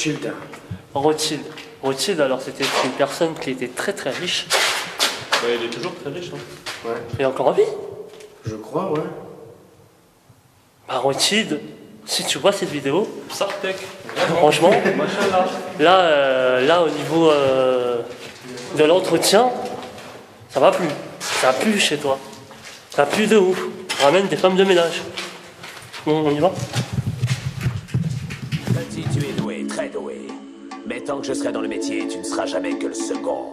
Rothschild. Rothschild. Rothschild, alors, c'était une personne qui était très très riche. Ouais, il est toujours très riche. Hein. Ouais. Et encore en vie. Je crois, ouais. Bah, Rothschild, si tu vois cette vidéo, Sartek. franchement, là, euh, là, au niveau euh, de l'entretien, ça va plus. Ça pue chez toi. Ça pue de ouf. Ramène des femmes de ménage. Bon, on y va Mais tant que je serai dans le métier, tu ne seras jamais que le second.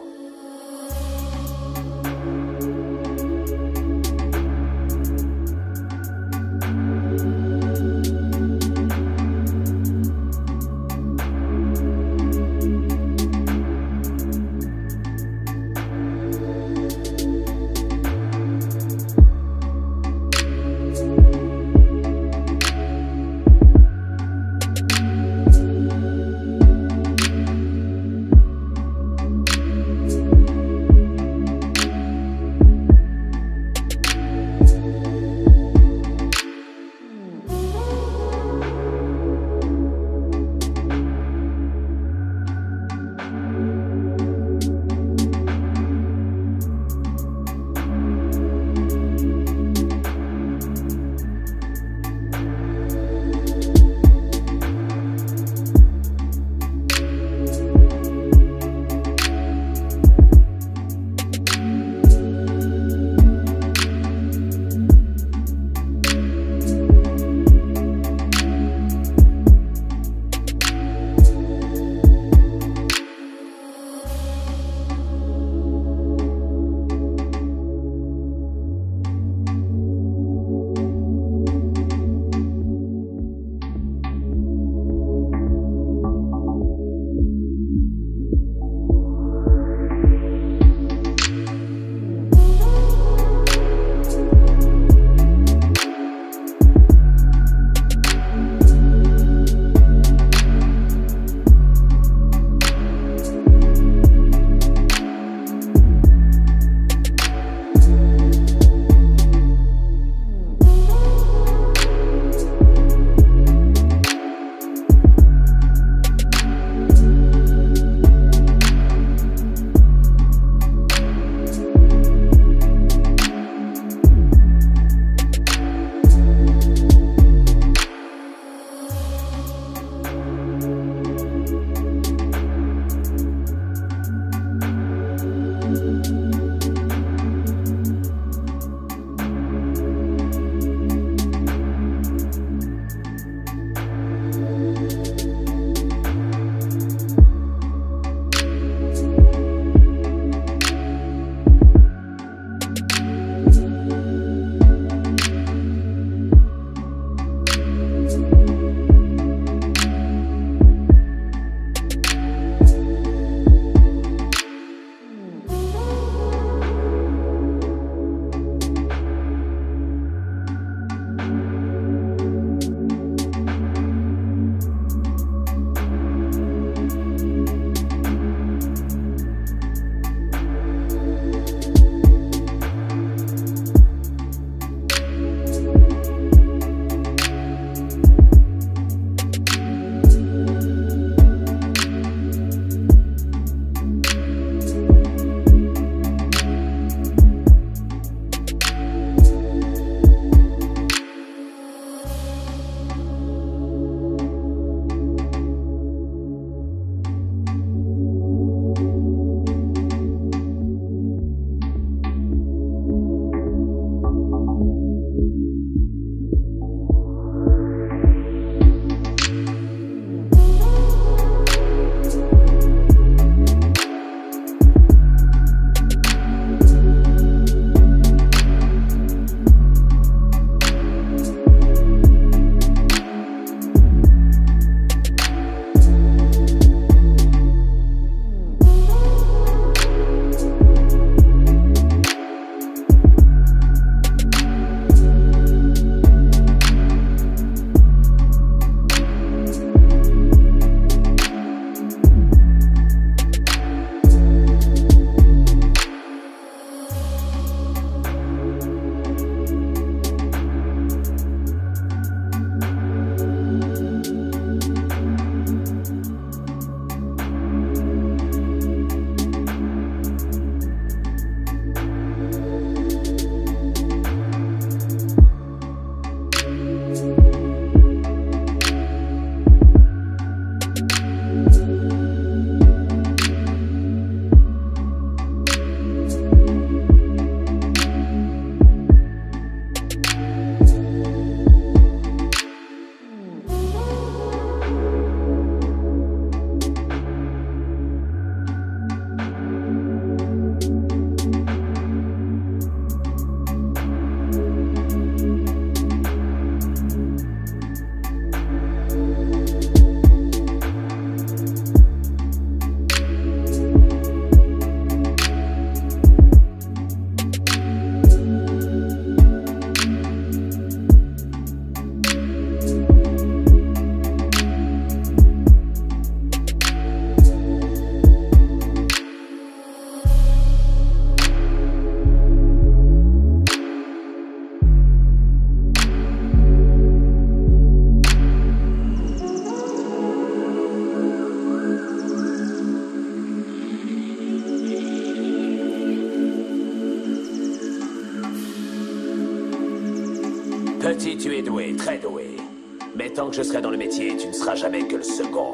Que je serai dans le métier, tu ne seras jamais que le second.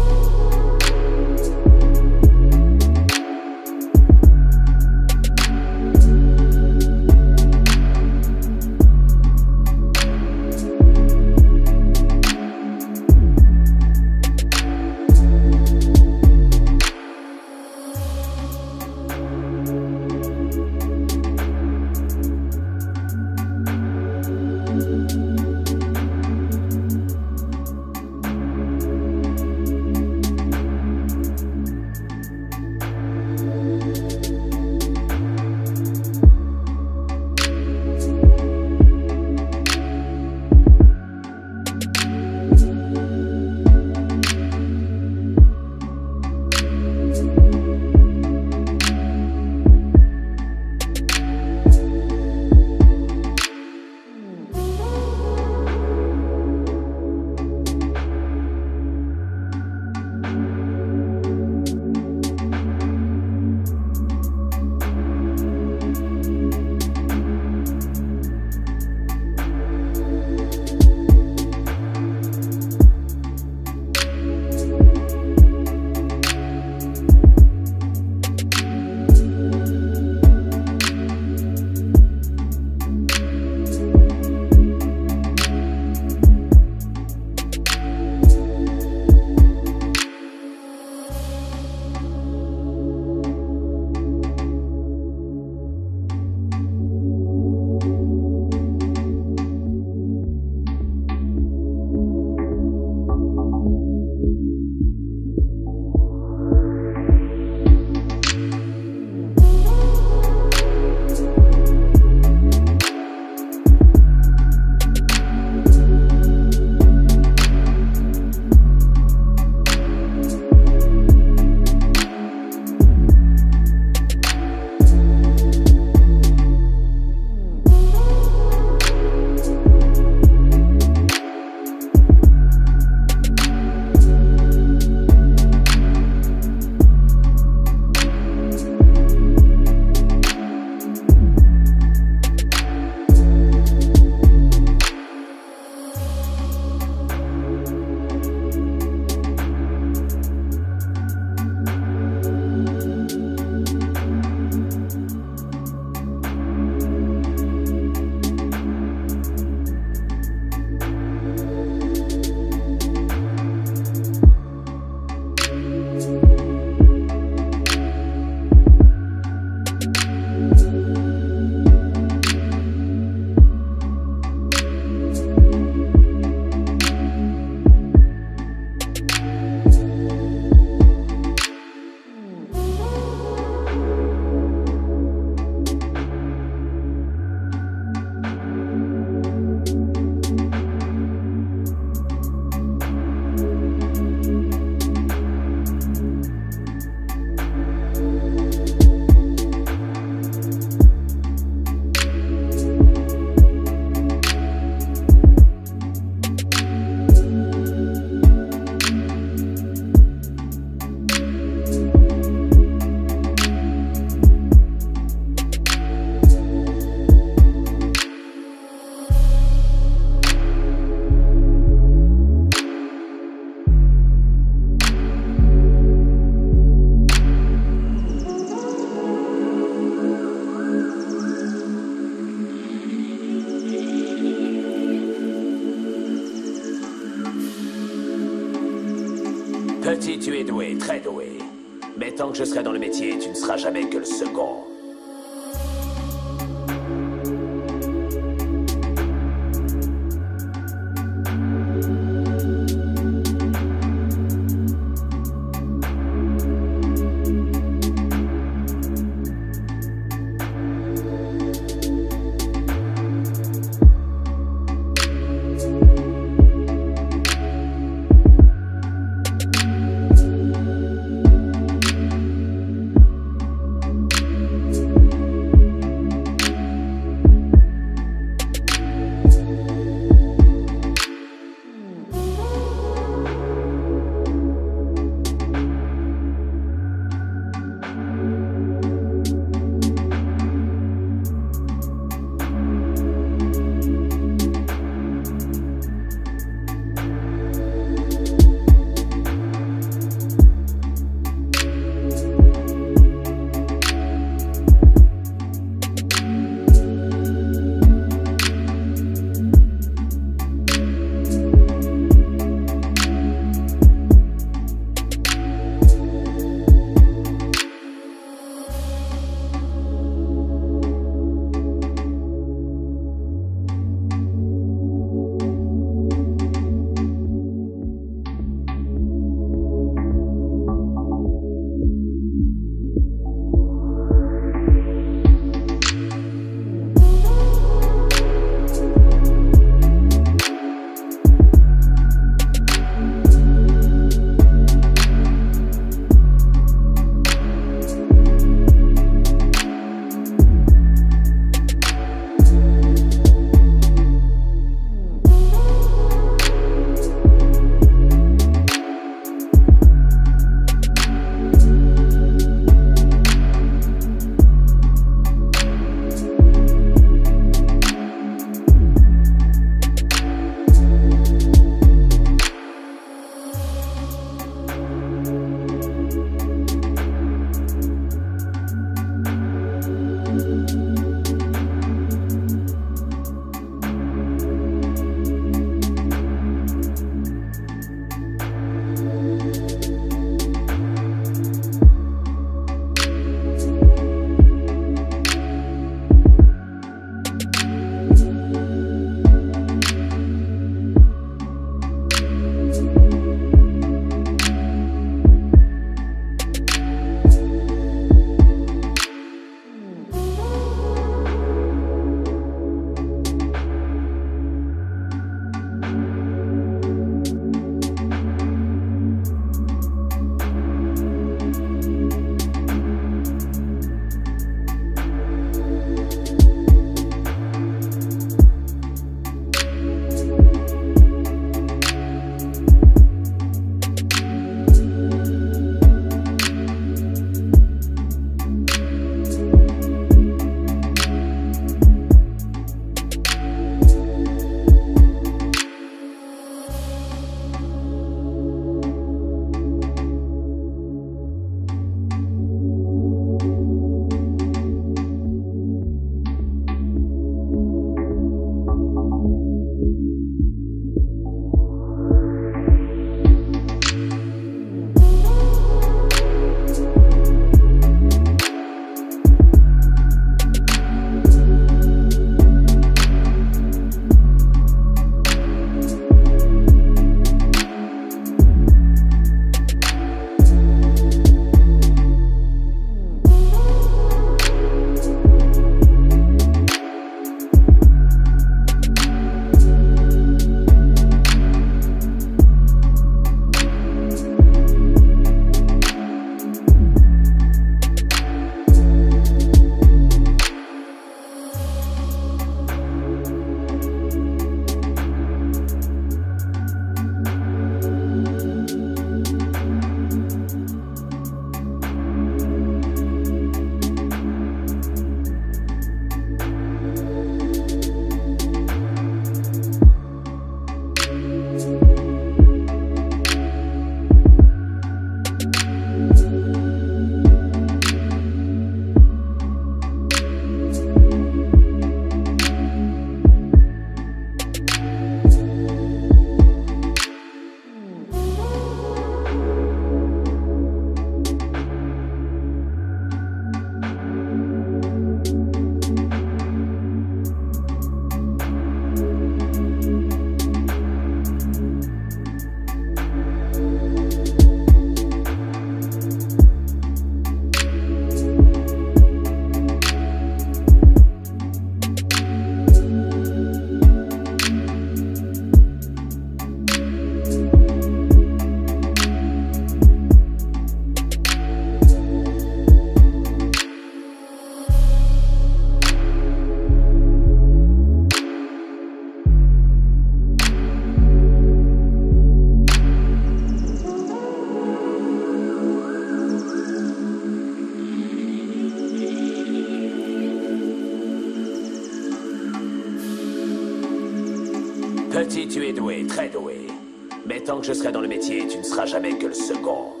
Que je serai dans le métier, tu ne seras jamais que le second.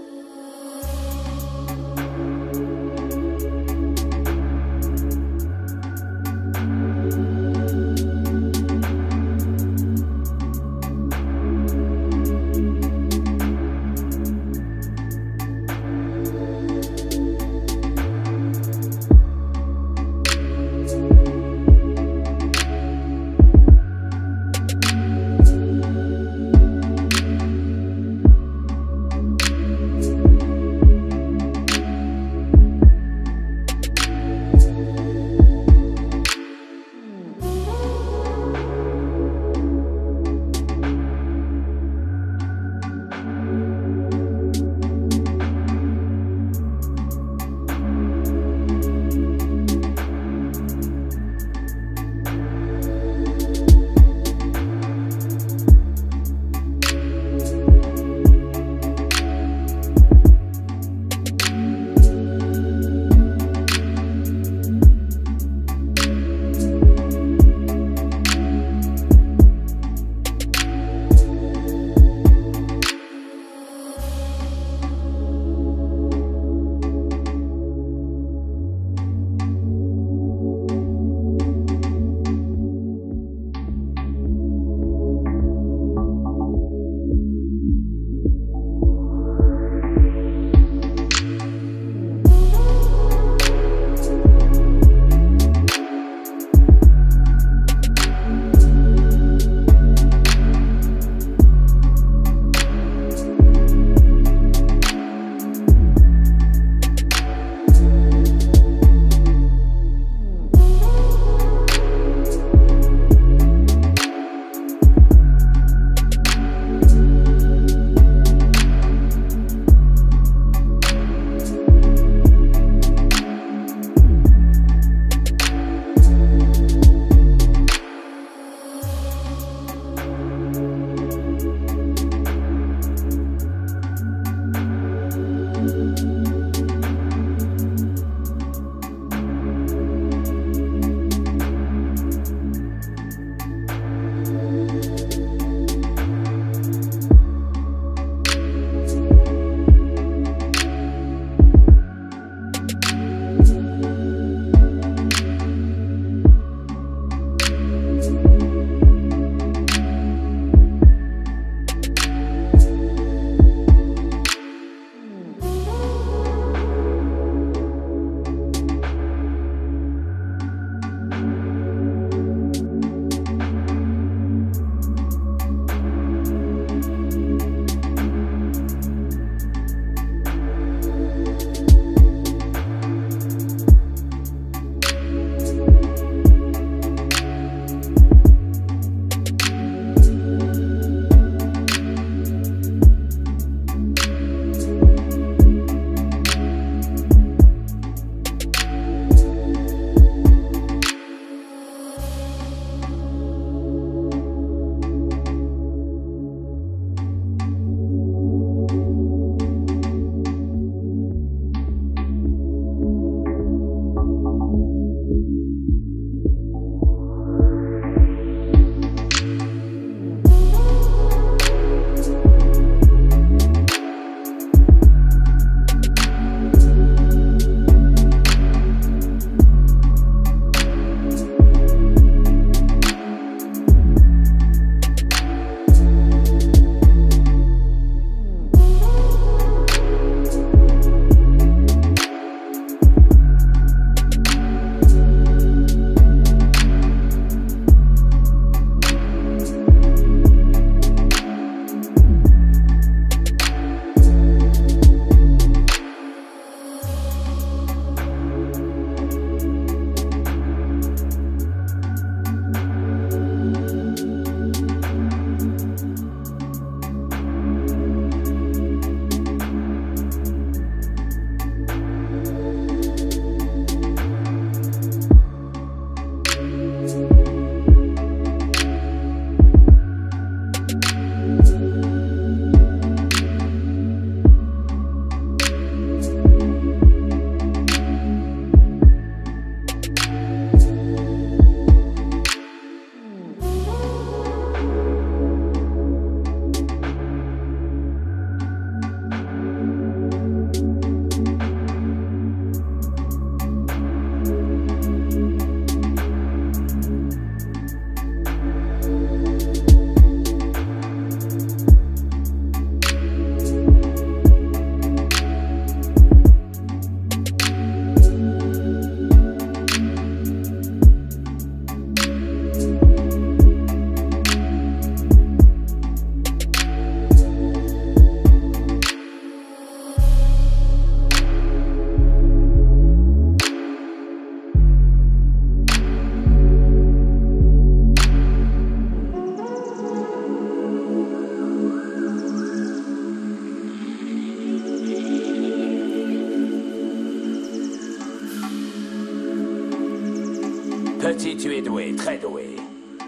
Tu es doué, très doué.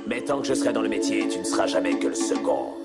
Mais tant que je serai dans le métier, tu ne seras jamais que le second.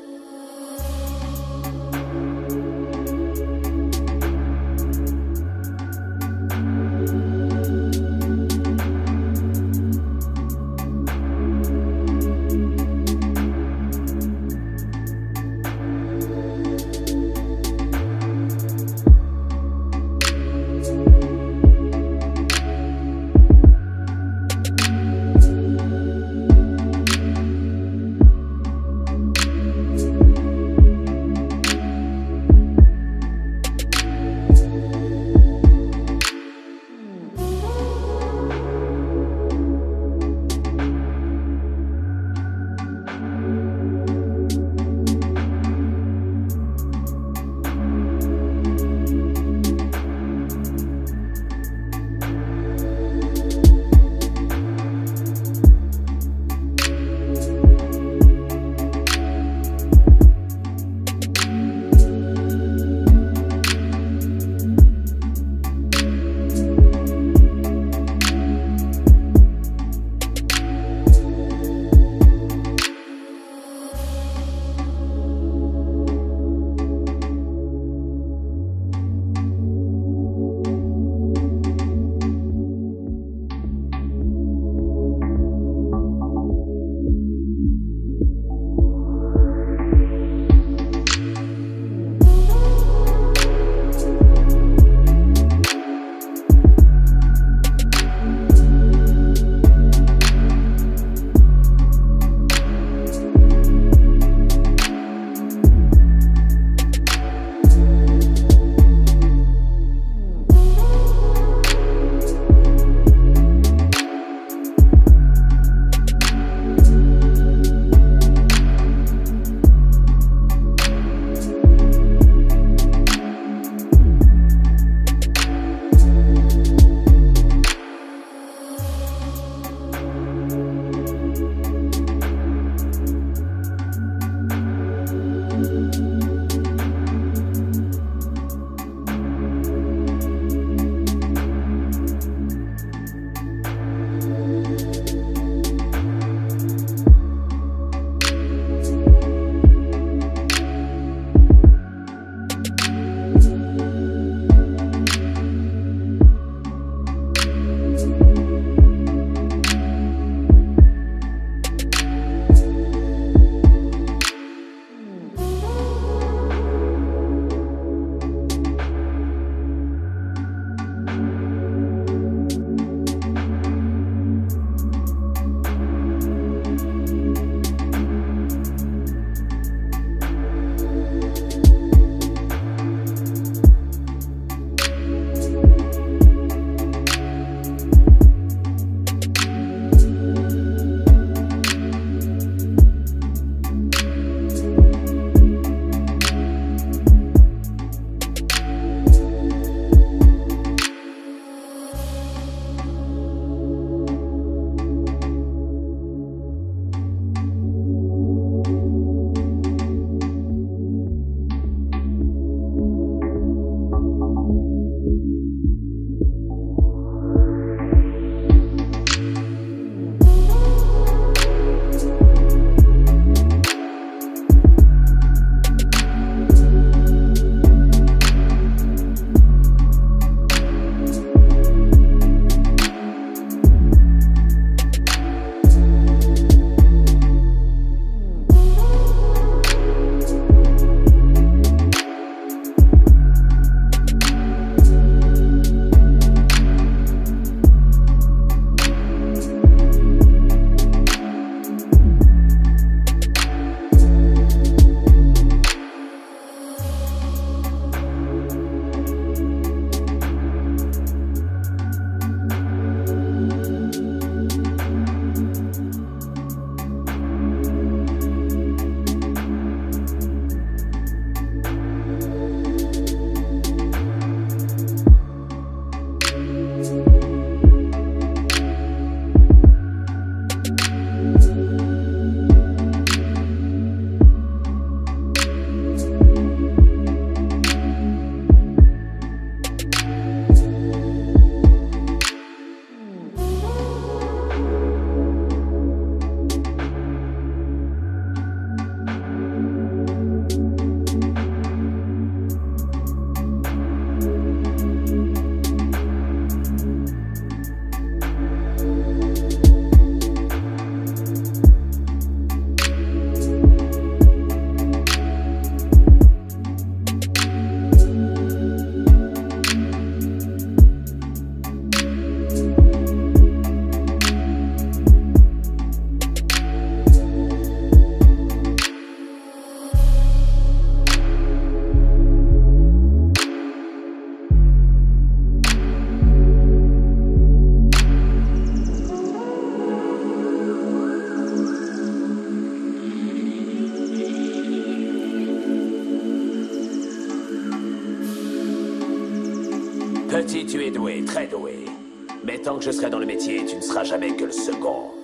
Petit, tu es doué, très doué. Mais tant que je serai dans le métier, tu ne seras jamais que le second.